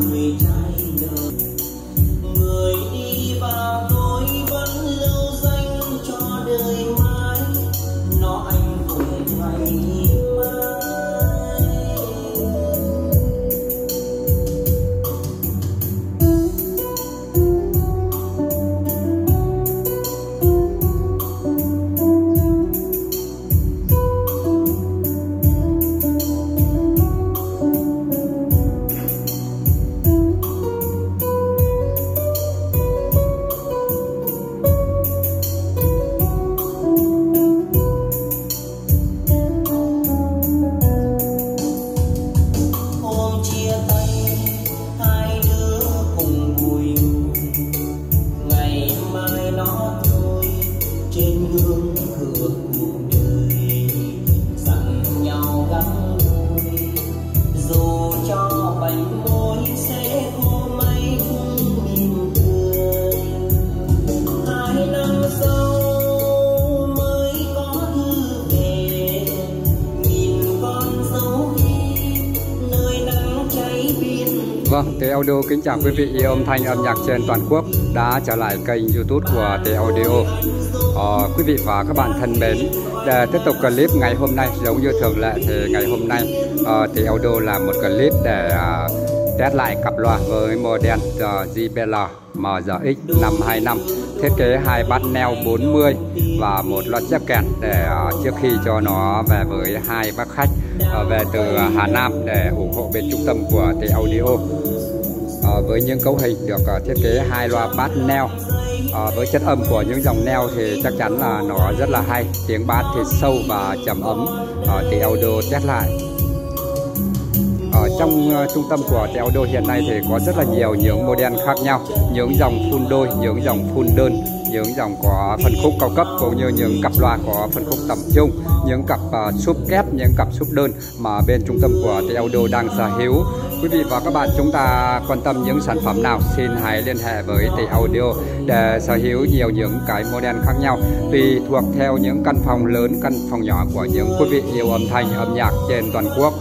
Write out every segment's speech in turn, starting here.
Me die. Vâng, Tế Audio kính chào quý vị yêu âm thanh âm nhạc trên toàn quốc đã trở lại kênh YouTube của Tế Audio. Ờ, quý vị và các bạn thân mến, để tiếp tục clip ngày hôm nay giống như thường lệ thì ngày hôm nay ờ, uh, Tế Audio làm một clip để uh, test lại cặp loa với model uh, JBL MRX 525 thiết kế hai bát neo 40 và một loa chép kèn để à, trước khi cho nó về với hai bác khách à, về từ Hà Nam để ủng hộ bên trung tâm của T Audio. À, với những cấu hình được thiết kế hai loa bát neo với chất âm của những dòng neo thì chắc chắn là nó rất là hay. Tiếng bát thì sâu và trầm ấm uh, T Audio test lại trong ờ, trung tâm của Teodo hiện nay thì có rất là nhiều những model khác nhau những dòng full đôi những dòng full đơn những dòng có phân khúc cao cấp cũng như những cặp loa có phân khúc tầm trung những cặp uh, súp kép những cặp súp đơn mà bên trung tâm của Teodo đang sở hữu. Quý vị và các bạn chúng ta quan tâm những sản phẩm nào xin hãy liên hệ với Tây Audio để sở hữu nhiều những cái model khác nhau. Tùy thuộc theo những căn phòng lớn căn phòng nhỏ của những quý vị yêu âm thanh âm nhạc trên toàn quốc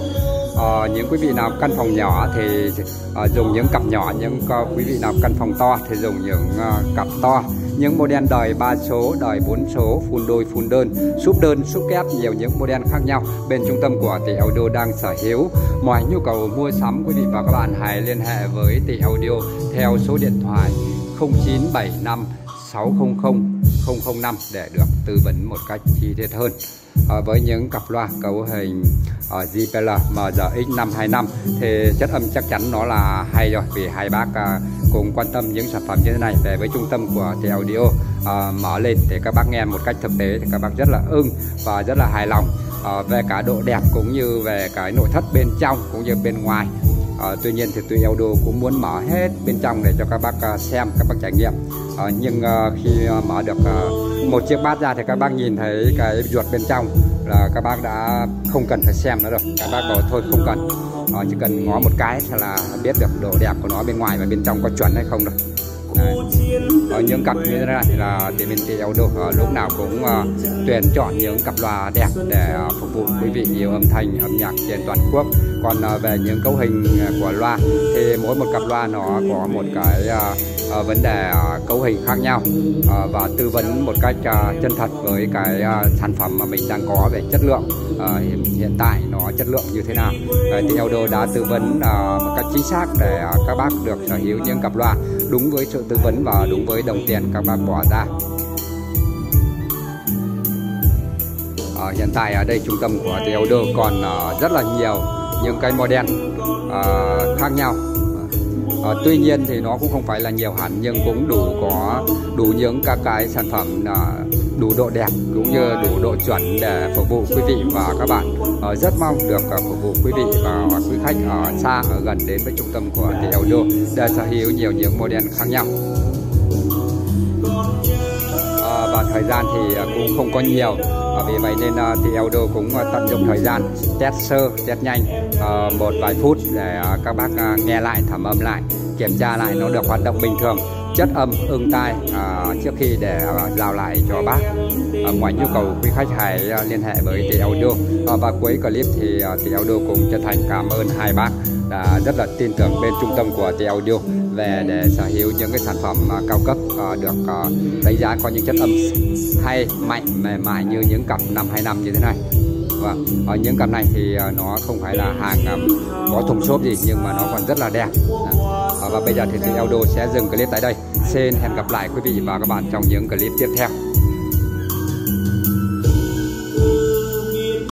à, những quý vị nào căn phòng nhỏ thì à, dùng những cặp nhỏ những à, quý vị nào căn phòng to thì dùng những à, cặp to những model đời 3 số, đời 4 số, full đôi, full đơn, súp đơn, súp kép nhiều những model khác nhau bên trung tâm của tỷ audio đang sở hữu. Mọi nhu cầu mua sắm quý vị và các bạn hãy liên hệ với tỷ audio theo số điện thoại 0975 600 005 để được tư vấn một cách chi tiết hơn. À, với những cặp loa cấu hình uh, JBL MZX525 thì chất âm chắc chắn nó là hay rồi vì hai bác uh, cùng quan tâm những sản phẩm như thế này về với trung tâm của T Audio. Uh, mở lên để các bác nghe một cách thực tế thì các bác rất là ưng và rất là hài lòng. Uh, về cả độ đẹp cũng như về cái nội thất bên trong cũng như bên ngoài À, tuy nhiên thì tụi Eldo cũng muốn mở hết bên trong để cho các bác ờ, xem, các bác trải nghiệm. À, nhưng à, khi mở được à, một chiếc bát ra thì các bác nhìn thấy cái ruột bên trong là các bác đã không cần phải xem nữa rồi. Các bác bảo thôi không cần, à, chỉ cần ngó một cái là biết được độ đẹp của nó bên ngoài và bên trong có chuẩn hay không rồi. Đấy. Ở những cặp như thế này thì là thì mình TLD được ờ, lúc nào cũng uh, tuyển chọn những cặp loa đẹp để uh, phục vụ quý vị nhiều âm thanh âm nhạc trên toàn quốc. Còn uh, về những cấu hình của loa thì mỗi một cặp loa nó có một cái uh, uh, vấn đề uh, cấu hình khác nhau uh, và tư vấn một cách uh, chân thật với cái uh, sản phẩm mà mình đang có về chất lượng uh, hiện, hiện tại nó chất lượng như thế nào. Uh, thì Audio đã tư vấn uh, một cách chính xác để uh, các bác được sở hữu những cặp loa đúng với sự tư vấn và đúng với đồng tiền các bác bỏ ra. À, hiện tại ở đây trung tâm của Audio còn uh, rất là nhiều những cái model uh, khác nhau. À, tuy nhiên thì nó cũng không phải là nhiều hẳn nhưng cũng đủ có đủ những các cái sản phẩm à, đủ độ đẹp cũng như đủ độ chuẩn để phục vụ quý vị và các bạn. À, rất mong được à, phục vụ quý vị và quý khách ở xa ở gần đến với trung tâm của The Audio để sở hữu nhiều những model khác nhau. Thời gian thì à, cũng không có nhiều. Và vì vậy nên à, thì Audio cũng à, tận dụng thời gian test sơ test nhanh một vài phút để các bác nghe lại thẩm âm lại kiểm tra lại nó được hoạt động bình thường. Chất âm ưng tai trước khi để uh, giao lại cho bác. Uh, ngoài nhu cầu quý khách hãy liên hệ với tỷ audio và cuối clip thì uh, tỷ audio cũng chân thành cảm ơn hai bác đã rất là tin tưởng bên trung tâm của T Audio về để sở hữu những cái sản phẩm à, cao cấp à, được đánh giá có những chất âm hay, mạnh, mềm mại như những cặp 525 như thế này. Và ở những cặp này thì nó không phải là hàng có thùng xốp gì nhưng mà nó còn rất là đẹp. Và bây giờ thì Audio sẽ dừng clip tại đây. Xin hẹn gặp lại quý vị và các bạn trong những clip tiếp theo.